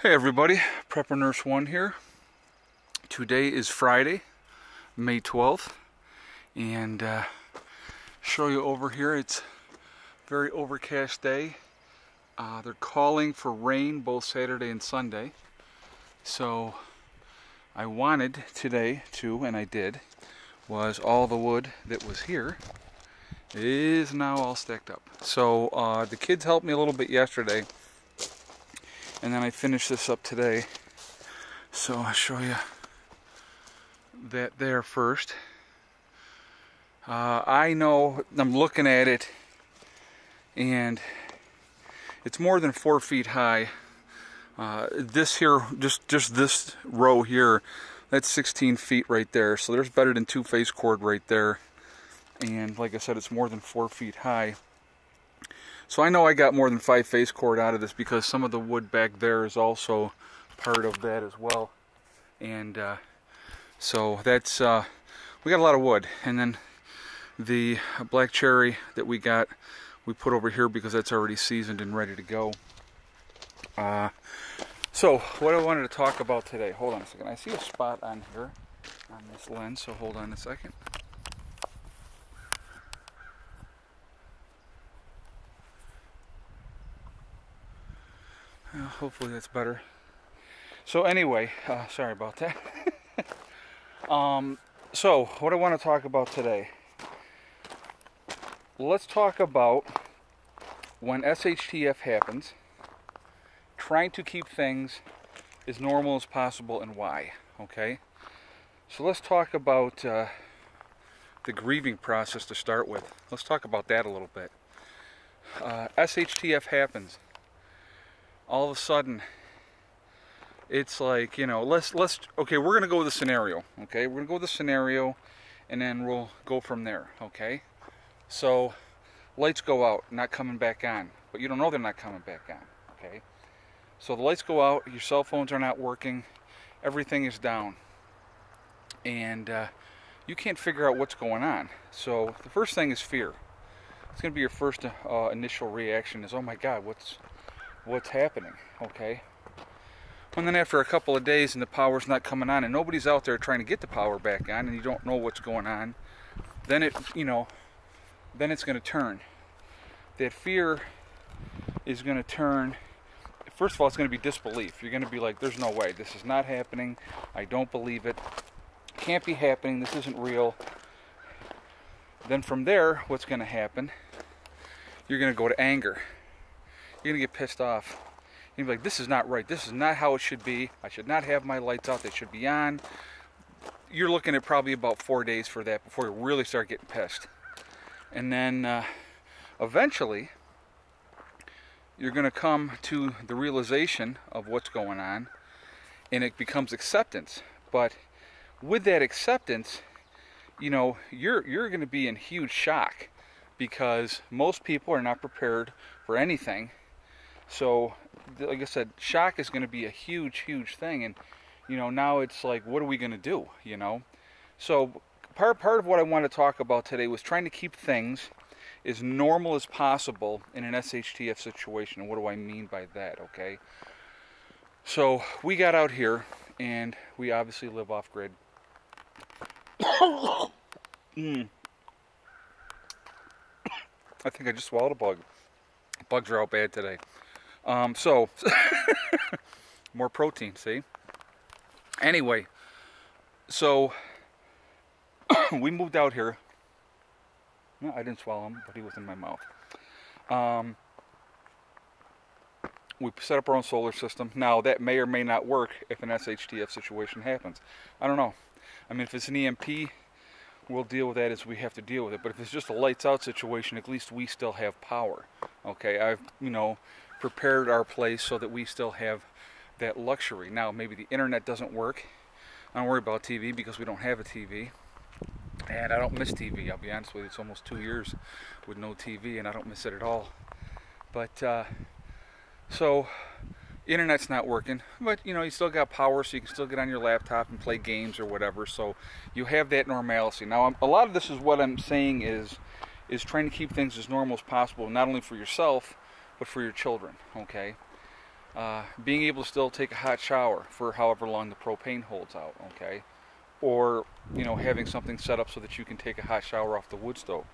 Hey everybody, Prepper Nurse 1 here. Today is Friday, May 12th, and uh, show you over here, it's very overcast day. Uh, they're calling for rain both Saturday and Sunday. So I wanted today to, and I did, was all the wood that was here is now all stacked up. So uh, the kids helped me a little bit yesterday and then I finished this up today. So I'll show you that there first. Uh, I know I'm looking at it and it's more than four feet high. Uh, this here just just this row here that's 16 feet right there. So there's better than two face cord right there. And like I said it's more than four feet high so I know I got more than five face cord out of this because some of the wood back there is also part of that as well. And uh, so that's, uh, we got a lot of wood. And then the black cherry that we got, we put over here because that's already seasoned and ready to go. Uh, so what I wanted to talk about today, hold on a second. I see a spot on here on this lens, so hold on a second. Hopefully that's better. So anyway, uh, sorry about that. um, so what I want to talk about today. Let's talk about when SHTF happens, trying to keep things as normal as possible and why, okay? So let's talk about uh, the grieving process to start with. Let's talk about that a little bit. Uh, SHTF happens all of a sudden it's like you know let's let's okay we're gonna go with the scenario okay? We're gonna go with the scenario and then we'll go from there okay? So lights go out not coming back on but you don't know they're not coming back on okay? So the lights go out your cell phones are not working everything is down and uh, you can't figure out what's going on. So the first thing is fear. It's to be your first uh, initial reaction is oh my god what's what's happening, okay? And then after a couple of days and the power's not coming on and nobody's out there trying to get the power back on and you don't know what's going on, then it, you know, then it's going to turn. That fear is going to turn, first of all, it's going to be disbelief. You're going to be like, there's no way. This is not happening. I don't believe it. Can't be happening. This isn't real. Then from there, what's going to happen? You're going to go to anger you're gonna get pissed off. You're gonna be like, this is not right. This is not how it should be. I should not have my lights out. They should be on. You're looking at probably about four days for that before you really start getting pissed. And then uh, eventually, you're gonna come to the realization of what's going on, and it becomes acceptance. But with that acceptance, you know, you're you're going to be in huge shock because most people are not prepared for anything so, like I said, shock is going to be a huge, huge thing. And, you know, now it's like, what are we going to do, you know? So, part, part of what I want to talk about today was trying to keep things as normal as possible in an SHTF situation. And what do I mean by that, okay? So, we got out here, and we obviously live off grid. mm. I think I just swallowed a bug. Bugs are out bad today. Um, so, more protein, see? Anyway, so we moved out here. No, I didn't swallow him, but he was in my mouth. Um, we set up our own solar system. Now, that may or may not work if an SHTF situation happens. I don't know. I mean, if it's an EMP, we'll deal with that as we have to deal with it. But if it's just a lights out situation, at least we still have power. Okay, I've, you know, prepared our place so that we still have that luxury. Now, maybe the internet doesn't work. I don't worry about TV because we don't have a TV. And I don't miss TV, I'll be honest with you. It's almost two years with no TV, and I don't miss it at all. But, uh, so, internet's not working, but you know, you still got power, so you can still get on your laptop and play games or whatever. So, you have that normalcy. Now, I'm, a lot of this is what I'm saying is, is trying to keep things as normal as possible, not only for yourself, but for your children, okay? Uh, being able to still take a hot shower for however long the propane holds out, okay? Or, you know, having something set up so that you can take a hot shower off the wood stove.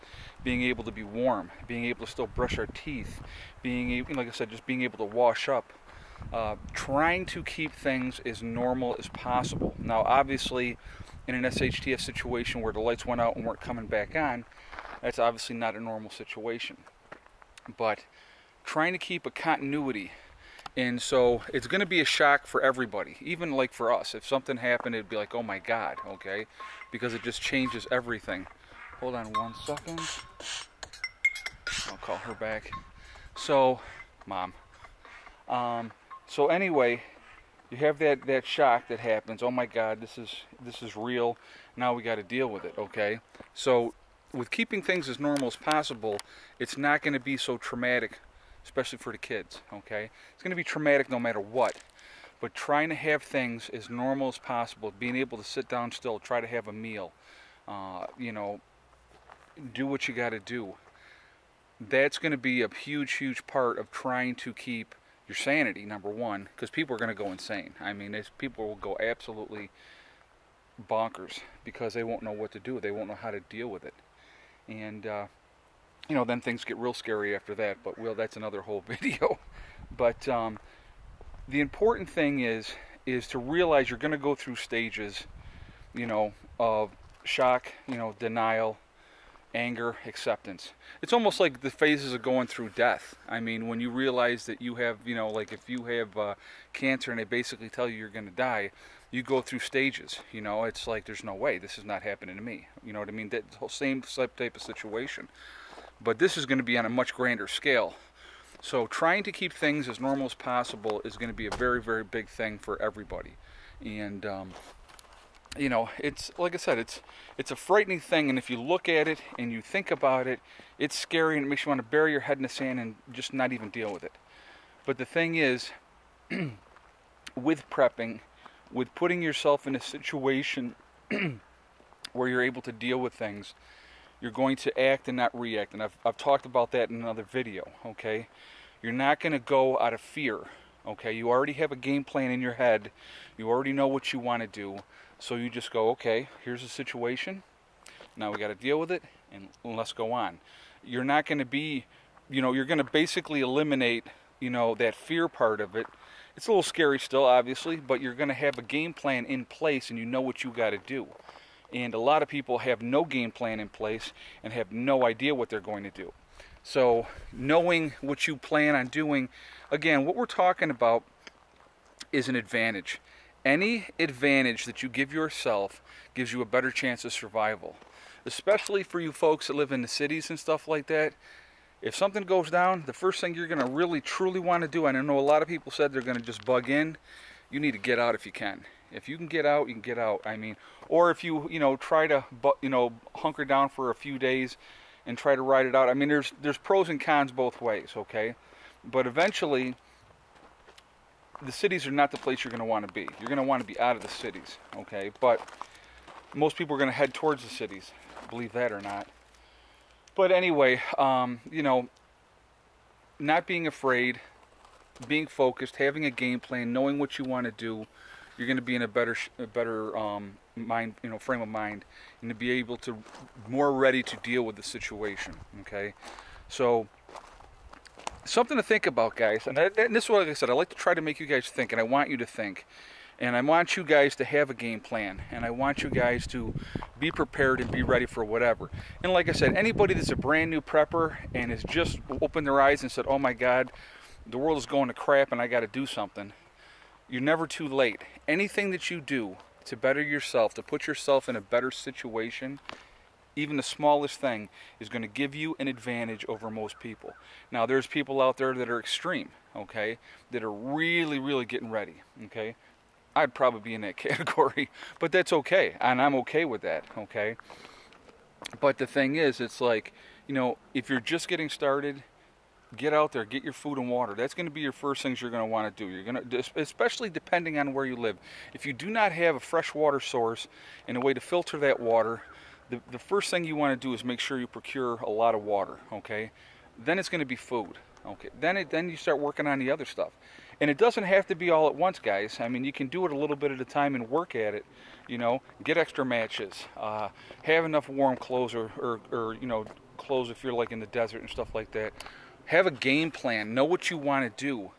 Being able to be warm, being able to still brush our teeth, being, able, like I said, just being able to wash up. Uh, trying to keep things as normal as possible. Now, obviously, in an SHTF situation where the lights went out and weren't coming back on, that's obviously not a normal situation. But trying to keep a continuity and so it's going to be a shock for everybody, even like for us. If something happened, it'd be like, oh my God, okay? Because it just changes everything. Hold on one second. I'll call her back. So, mom. Um, so anyway, you have that, that shock that happens. Oh my God, this is this is real. Now we got to deal with it, okay? So with keeping things as normal as possible, it's not going to be so traumatic especially for the kids, okay? It's going to be traumatic no matter what. But trying to have things as normal as possible, being able to sit down still, try to have a meal, uh, you know, do what you got to do. That's going to be a huge, huge part of trying to keep your sanity, number one, because people are going to go insane. I mean, people will go absolutely bonkers because they won't know what to do. They won't know how to deal with it. And, uh, you know, then things get real scary after that. But well, that's another whole video. but um, the important thing is is to realize you're going to go through stages, you know, of shock, you know, denial, anger, acceptance. It's almost like the phases of going through death. I mean, when you realize that you have, you know, like if you have uh, cancer and they basically tell you you're going to die, you go through stages. You know, it's like there's no way this is not happening to me. You know what I mean? That whole same type of situation but this is going to be on a much grander scale. So trying to keep things as normal as possible is going to be a very, very big thing for everybody. And um, you know, it's like I said, it's it's a frightening thing, and if you look at it and you think about it, it's scary and it makes you want to bury your head in the sand and just not even deal with it. But the thing is, with prepping, with putting yourself in a situation where you're able to deal with things, you're going to act and not react. And I've, I've talked about that in another video, okay? You're not going to go out of fear, okay? You already have a game plan in your head. You already know what you want to do. So you just go, okay, here's the situation. Now we got to deal with it and let's go on. You're not going to be, you know, you're going to basically eliminate, you know, that fear part of it. It's a little scary still, obviously, but you're going to have a game plan in place and you know what you got to do and a lot of people have no game plan in place and have no idea what they're going to do. So, knowing what you plan on doing, again, what we're talking about is an advantage. Any advantage that you give yourself gives you a better chance of survival. Especially for you folks that live in the cities and stuff like that. If something goes down, the first thing you're going to really truly want to do, and I know a lot of people said they're going to just bug in, you need to get out if you can. If you can get out, you can get out. I mean, or if you you know try to you know hunker down for a few days and try to ride it out. I mean, there's there's pros and cons both ways. Okay, but eventually, the cities are not the place you're going to want to be. You're going to want to be out of the cities. Okay, but most people are going to head towards the cities, believe that or not. But anyway, um, you know, not being afraid, being focused, having a game plan, knowing what you want to do you're going to be in a better a better um, mind you know frame of mind and to be able to more ready to deal with the situation okay? So something to think about guys and, and this is what like I said I like to try to make you guys think and I want you to think. And I want you guys to have a game plan and I want you guys to be prepared and be ready for whatever. And like I said anybody that's a brand new prepper and has just opened their eyes and said oh my god the world is going to crap and I got to do something you're never too late. Anything that you do to better yourself, to put yourself in a better situation, even the smallest thing is going to give you an advantage over most people. Now, there's people out there that are extreme, okay, that are really, really getting ready, okay. I'd probably be in that category, but that's okay, and I'm okay with that, okay. But the thing is, it's like, you know, if you're just getting started, get out there, get your food and water. That's going to be your first things you're going to want to do. You're going to, especially depending on where you live. If you do not have a fresh water source and a way to filter that water, the, the first thing you want to do is make sure you procure a lot of water, okay? Then it's going to be food, Okay, then it, then you start working on the other stuff, and it doesn't have to be all at once, guys. I mean, you can do it a little bit at a time and work at it. You know, get extra matches, uh, have enough warm clothes, or, or, or you know, clothes if you're like in the desert and stuff like that. Have a game plan. Know what you want to do.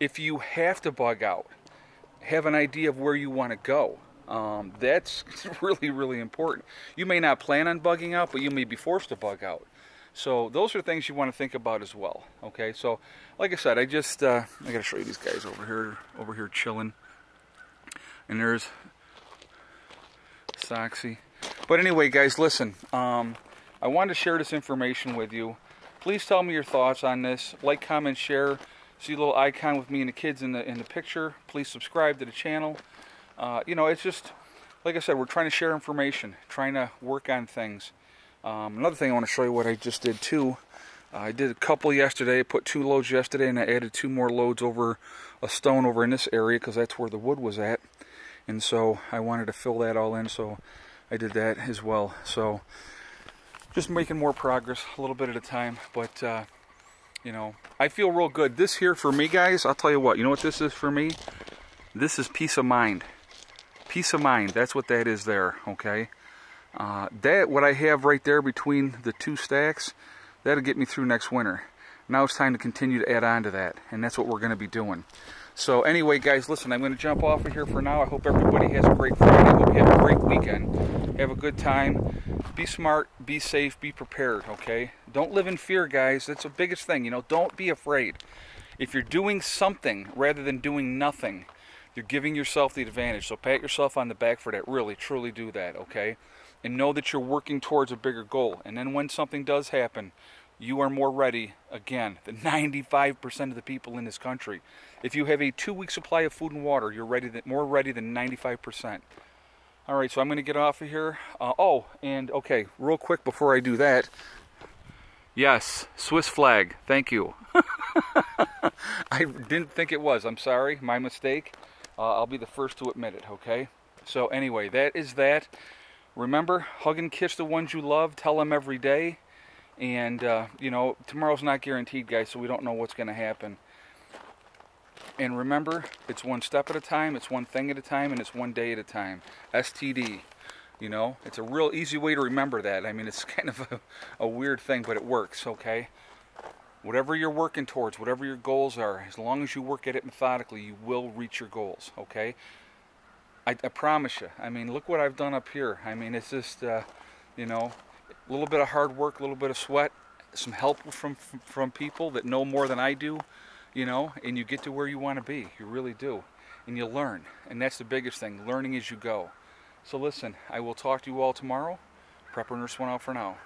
If you have to bug out, have an idea of where you want to go. Um, that's really, really important. You may not plan on bugging out, but you may be forced to bug out. So those are things you want to think about as well. Okay, so like I said, I just uh, I got to show you these guys over here, over here chilling, and there's Soxy. But anyway, guys, listen. Um, I wanted to share this information with you. Please tell me your thoughts on this. Like, comment, share. See a little icon with me and the kids in the in the picture. Please subscribe to the channel. Uh, you know, it's just like I said, we're trying to share information, trying to work on things. Um, another thing I want to show you what I just did too. Uh, I did a couple yesterday, put two loads yesterday, and I added two more loads over a stone over in this area because that's where the wood was at. And so I wanted to fill that all in, so I did that as well. So just making more progress a little bit at a time, but uh, you know, I feel real good. This here for me, guys, I'll tell you what, you know what this is for me? This is peace of mind. Peace of mind, that's what that is there, okay? Uh, that, what I have right there between the two stacks, that'll get me through next winter. Now it's time to continue to add on to that, and that's what we're going to be doing. So anyway, guys, listen, I'm going to jump off of here for now. I hope everybody has a great Friday. Hope you have a great weekend. Have a good time. Be smart, be safe, be prepared, okay? Don't live in fear, guys. That's the biggest thing. You know, don't be afraid. If you're doing something rather than doing nothing, you're giving yourself the advantage. So pat yourself on the back for that. Really, truly do that, okay? And know that you're working towards a bigger goal. And then when something does happen, you are more ready, again, than 95% of the people in this country. If you have a two-week supply of food and water, you're ready, more ready than 95%. All right, so I'm going to get off of here. Uh, oh, and okay, real quick before I do that, yes, Swiss flag, thank you. I didn't think it was, I'm sorry, my mistake. Uh, I'll be the first to admit it, okay? So anyway, that is that. Remember, hug and kiss the ones you love, tell them every day. And, uh, you know, tomorrow's not guaranteed, guys, so we don't know what's going to happen. And remember, it's one step at a time, it's one thing at a time, and it's one day at a time. STD. You know, it's a real easy way to remember that. I mean, it's kind of a, a weird thing, but it works, okay? Whatever you're working towards, whatever your goals are, as long as you work at it methodically, you will reach your goals, okay? I, I promise you. I mean, look what I've done up here. I mean, it's just, uh, you know, a little bit of hard work, a little bit of sweat, some help from, from, from people that know more than I do, you know, and you get to where you want to be. You really do. And you learn. And that's the biggest thing, learning as you go. So listen, I will talk to you all tomorrow. Prepper Nurse one out for now.